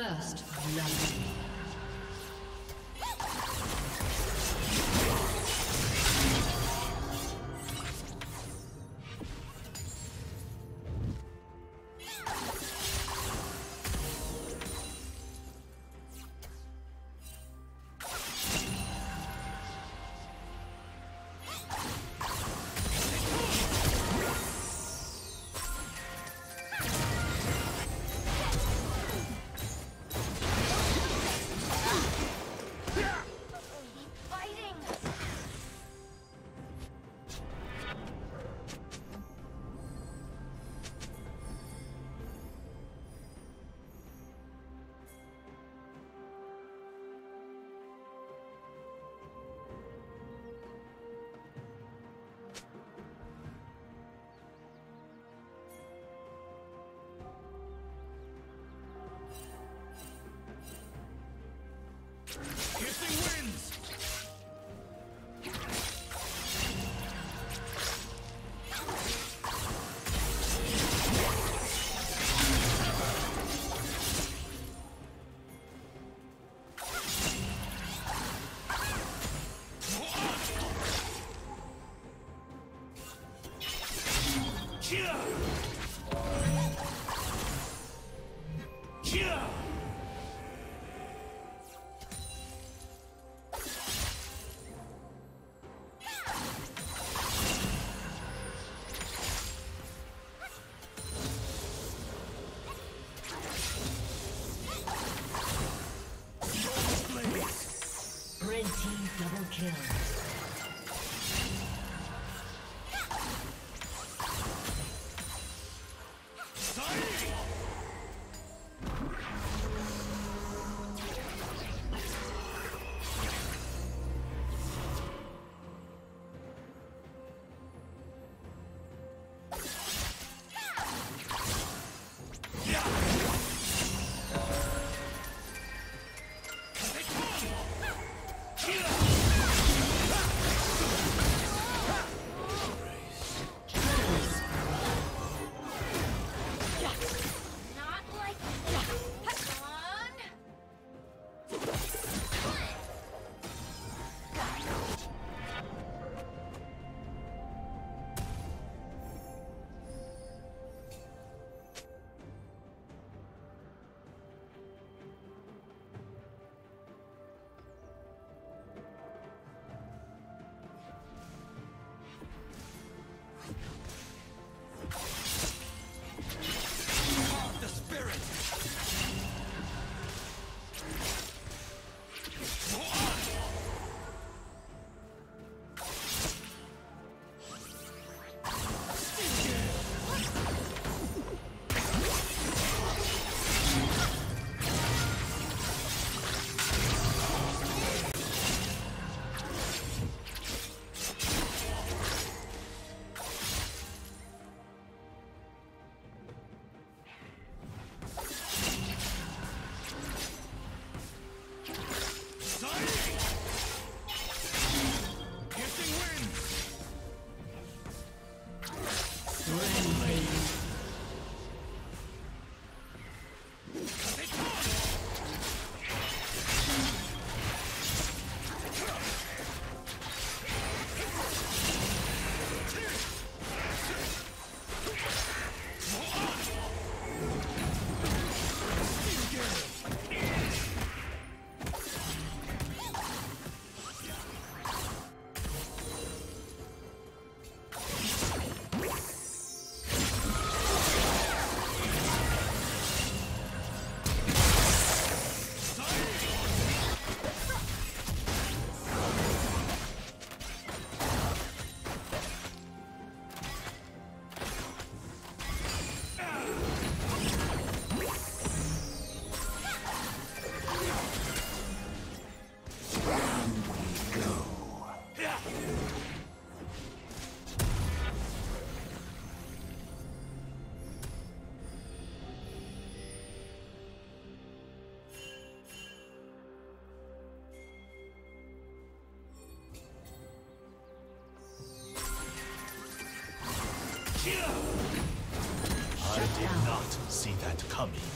First blood. Kill. I did not coming.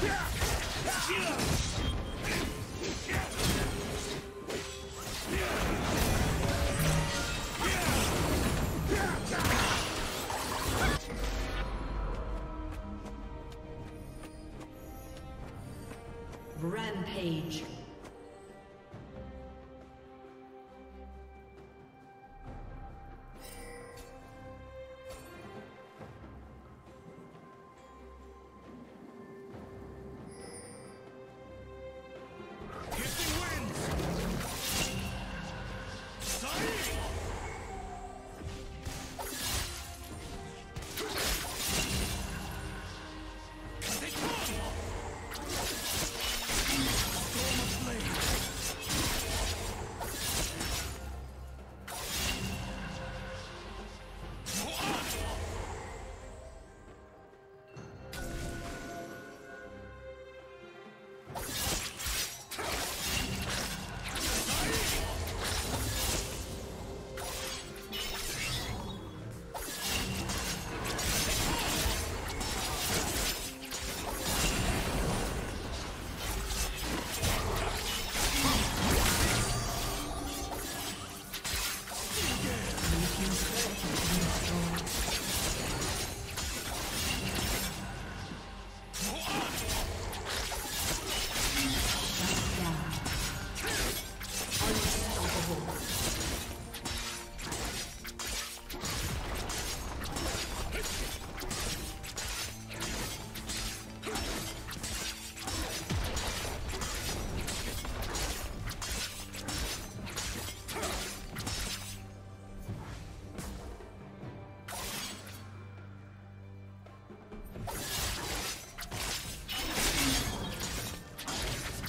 Turret plating will soon fall. Blue team's turret has Rampage.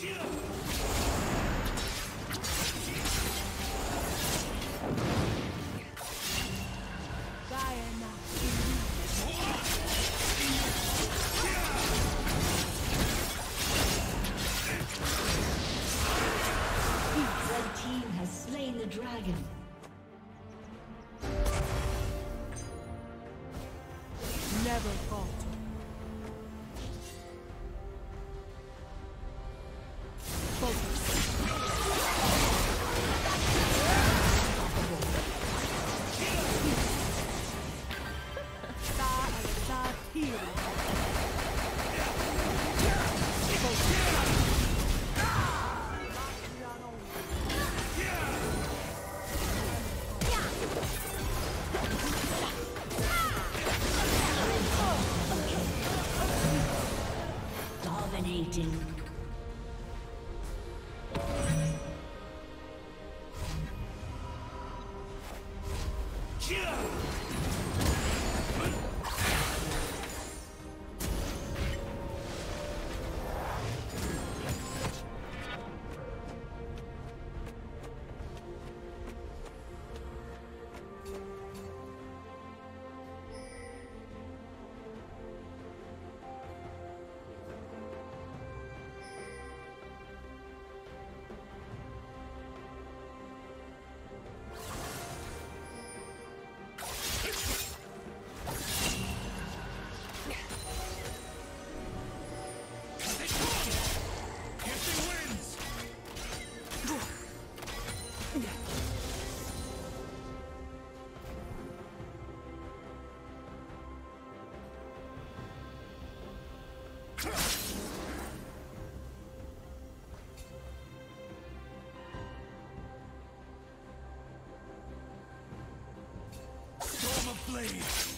kill! healing. Rampage.